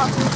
мама.